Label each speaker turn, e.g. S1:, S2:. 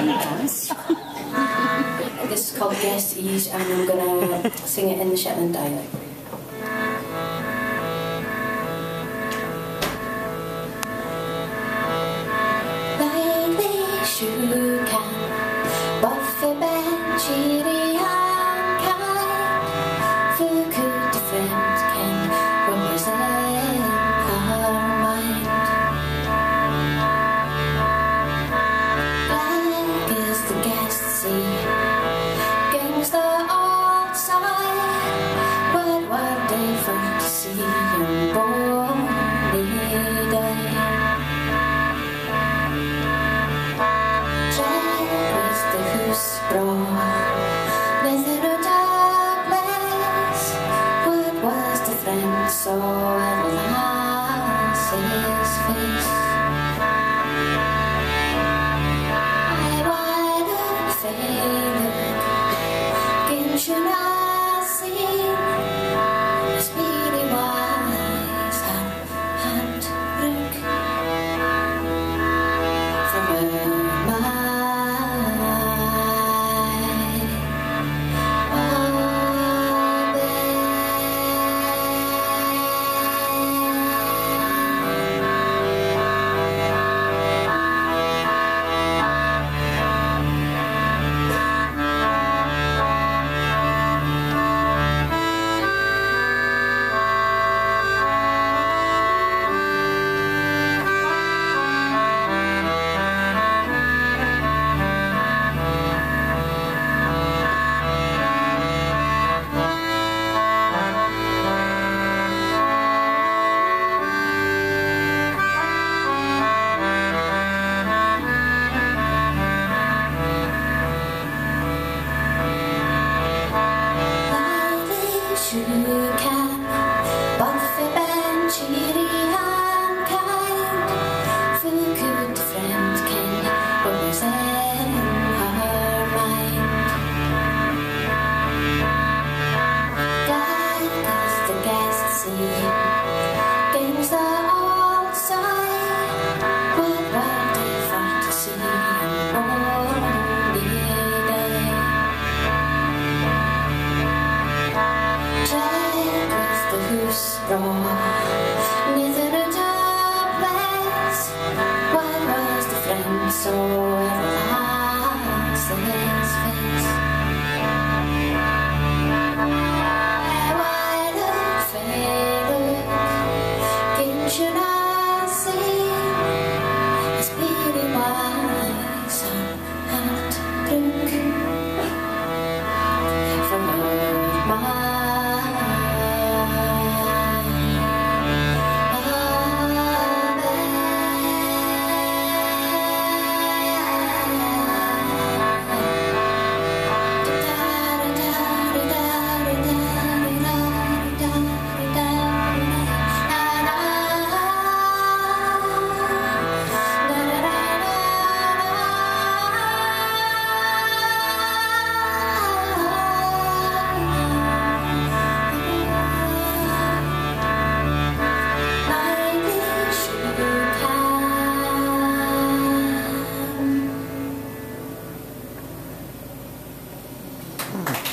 S1: this is called Guess Ease, and I'm going to sing it in the Shetland dialect. Oh. 다 Mm.